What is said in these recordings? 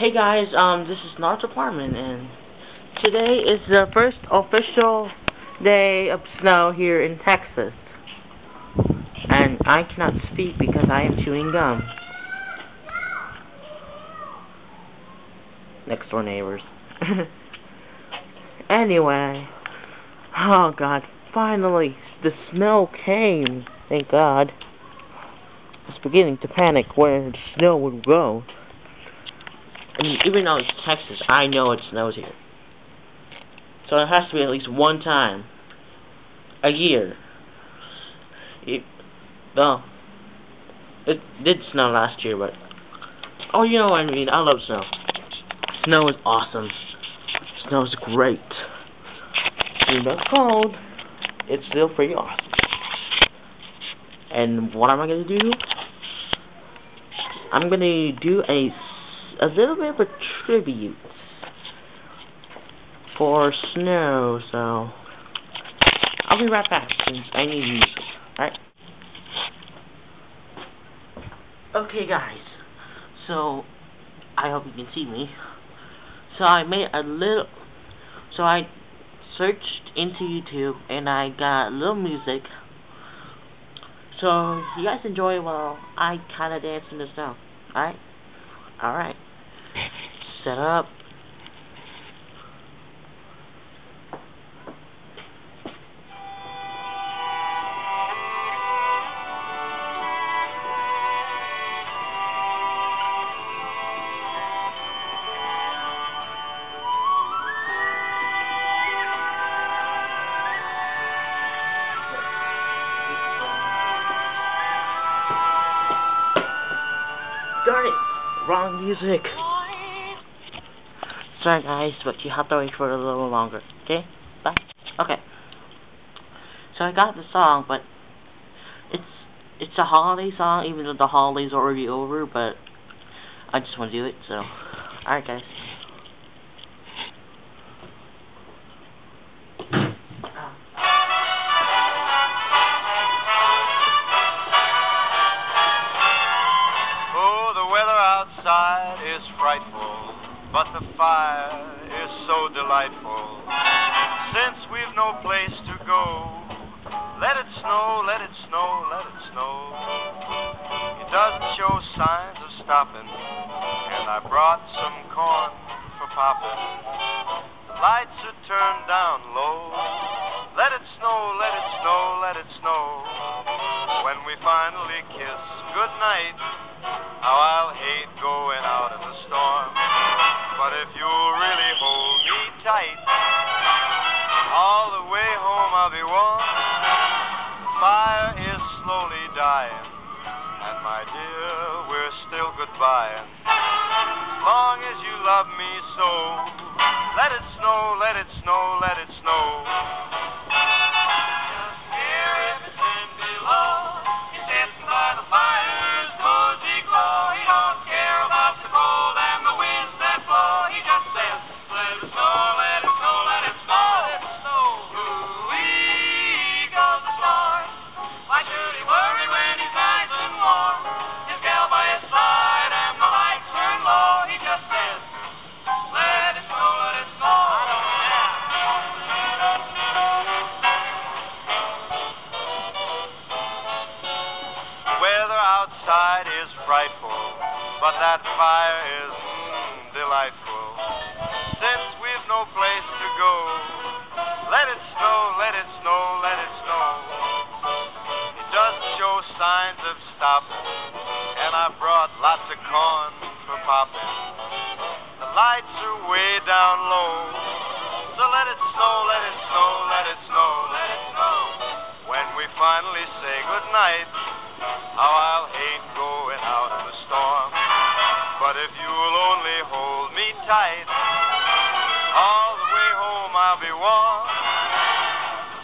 Hey guys, um, this is Naruto Powerman, and today is the first official day of snow here in Texas. And I cannot speak because I am chewing gum. Next door neighbors. anyway, oh god, finally, the snow came, thank god. I was beginning to panic where the snow would go. I mean, even though it's Texas, I know it snows here. So it has to be at least one time a year. It, well, it did snow last year, but oh, you know what I mean. I love snow. Snow is awesome. Snow is great. Even though it's cold, it's still pretty awesome. And what am I gonna do? I'm gonna do a a little bit of a tribute for snow, so I'll be right back since I need music. Alright? Okay guys, so I hope you can see me. So I made a little, so I searched into YouTube and I got a little music. So you guys enjoy while I kind of dance in the snow. Alright? Alright set up. Darn it! Wrong music. Sorry guys, but you have to wait for a little longer. Okay? Bye. Okay. So I got the song, but it's it's a holiday song, even though the holiday's already over, but I just want to do it, so alright guys. Oh, the weather outside is frightful, but the fire is so delightful. Since we've no place to go, let it snow, let it snow, let it snow. It doesn't show signs of stopping, and I brought some corn for popping. Really hold me tight, all the way home I'll be warm. Fire is slowly dying, and my dear, we're still goodbying. That fire is delightful. Since we've no place to go, let it snow, let it snow, let it snow. It doesn't show signs of stopping, and I brought lots of corn for popping. The lights are way down low, so let it snow, let it snow, let it snow, let it snow. When we finally say goodnight, how I'll I'll be warm.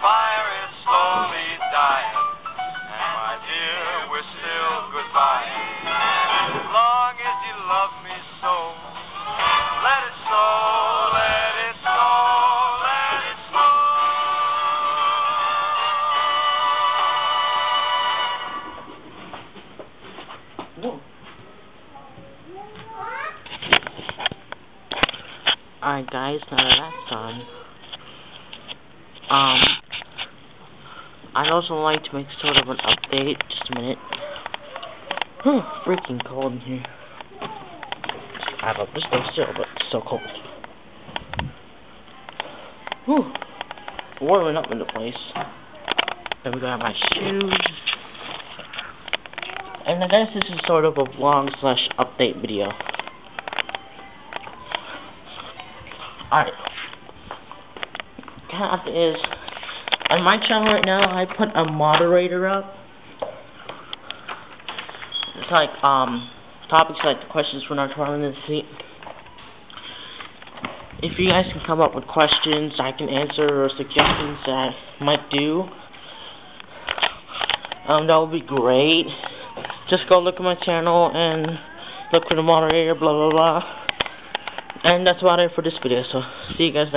Fire is slowly dying, and my dear, we're still goodbye. Long as you love me so, let it snow, let it snow, let it snow. Whoa. Alright guys, now that's done, um, I'd also like to make sort of an update, just a minute. Whew, freaking cold in here. I love this though still, but it's so cold. Whew, warming up in the place. Then we got my shoes. And I guess this is sort of a vlog slash update video. Cat is on my channel right now I put a moderator up. It's like um topics like the questions for our tournament seat. If you guys can come up with questions I can answer or suggestions that I might do, um that would be great. Just go look at my channel and look for the moderator, blah blah blah. And that's about it for this video, so see you guys later.